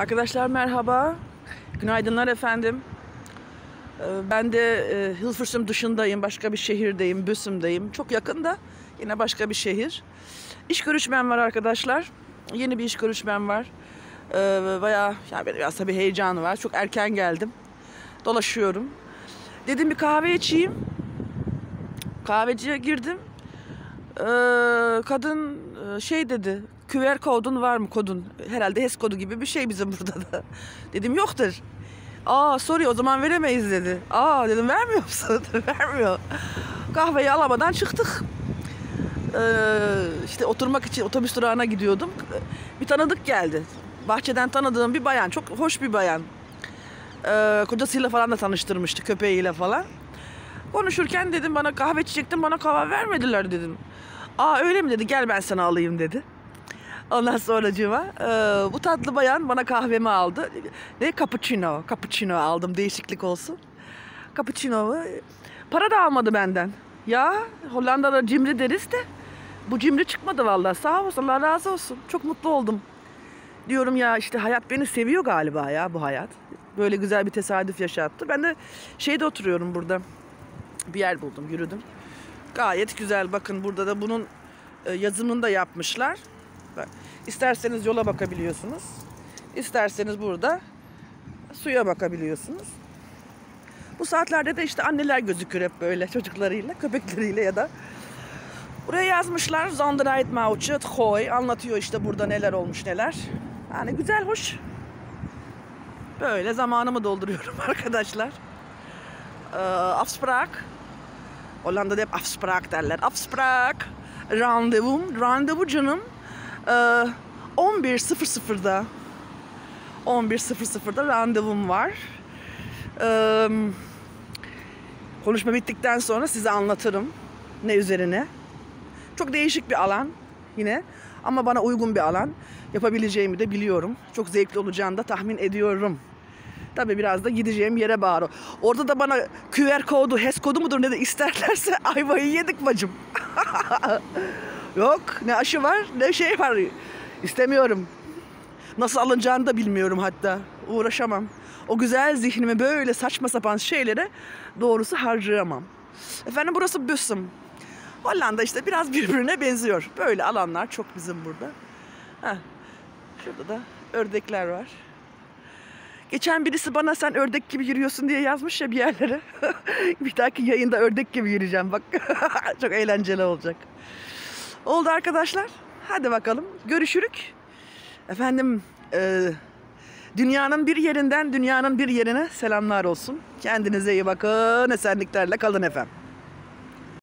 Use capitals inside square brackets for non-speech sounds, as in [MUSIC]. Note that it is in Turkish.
Arkadaşlar merhaba. Günaydınlar efendim. Ee, Ben de e, Hilversum dışındayım. Başka bir şehirdeyim. Büsüm'deyim. Çok yakında. Yine başka bir şehir. İş görüşmem var arkadaşlar. Yeni bir iş görüşmem var. Ee, Bayağı yani biraz tabii heyecanı var. Çok erken geldim. Dolaşıyorum. Dedim bir kahve içeyim. Kahveciye girdim. Ee, kadın şey dedi. QR kodun var mı kodun? Herhalde HES kodu gibi bir şey bizim [LAUGHS] burada da. Dedim yoktur. Aa sorry o zaman veremeyiz dedi. Aa dedim vermiyor musun? [LAUGHS] Vermiyor. Kahveyi alamadan çıktık. Ee, işte oturmak için otobüs durağına gidiyordum. Bir tanıdık geldi. Bahçeden tanıdığım bir bayan. Çok hoş bir bayan. Ee, kocasıyla falan da tanıştırmıştı köpeğiyle falan. Konuşurken dedim bana kahve içecektim bana kahve vermediler dedim. Aa öyle mi dedi gel ben sana alayım dedi. Ondan sonracığıma e, bu tatlı bayan bana kahvemi aldı. Ne cappuccino, cappuccino aldım değişiklik olsun. Cappuccino'mu para da almadı benden. Ya Hollanda'da cimri deriz de bu cimri çıkmadı vallahi sağ olsun Allah razı olsun. Çok mutlu oldum. Diyorum ya işte hayat beni seviyor galiba ya bu hayat. Böyle güzel bir tesadüf yaşattı. Ben de şeyde oturuyorum burada bir yer buldum, yürüdüm. Gayet güzel. Bakın burada da bunun e, yazımını da yapmışlar. Bak, İsterseniz yola bakabiliyorsunuz. İsterseniz burada suya bakabiliyorsunuz. Bu saatlerde de işte anneler gözükür hep böyle çocuklarıyla, köpekleriyle ya da. Buraya yazmışlar Zonderheit Mauçı, Tchoy anlatıyor işte burada neler olmuş neler. Yani güzel, hoş. Böyle zamanımı dolduruyorum [LAUGHS] arkadaşlar. Ee, afspraak. Hollanda'da hep afspraak derler. Afspraak. Randevum. Randevu canım. Ee, 11.00'da 11.00'da randevum var. Ee, konuşma bittikten sonra size anlatırım ne üzerine. Çok değişik bir alan yine ama bana uygun bir alan. Yapabileceğimi de biliyorum. Çok zevkli olacağını da tahmin ediyorum. Tabii biraz da gideceğim yere bağlı. Orada da bana QR kodu, HES kodu mudur ne de isterlerse [LAUGHS] ayvayı yedik bacım. [LAUGHS] Yok ne aşı var ne şey var. İstemiyorum. Nasıl alınacağını da bilmiyorum hatta. Uğraşamam. O güzel zihnimi böyle saçma sapan şeylere doğrusu harcayamam. Efendim burası Büsüm. Hollanda işte biraz [LAUGHS] birbirine benziyor. Böyle alanlar çok bizim burada. Heh. Şurada da ördekler var. Geçen birisi bana sen ördek gibi yürüyorsun diye yazmış ya bir yerlere. [LAUGHS] bir dahaki yayında ördek gibi yürüyeceğim bak. [LAUGHS] Çok eğlenceli olacak. Oldu arkadaşlar. Hadi bakalım. Görüşürük. Efendim e, dünyanın bir yerinden dünyanın bir yerine selamlar olsun. Kendinize iyi bakın. Esenliklerle kalın efendim.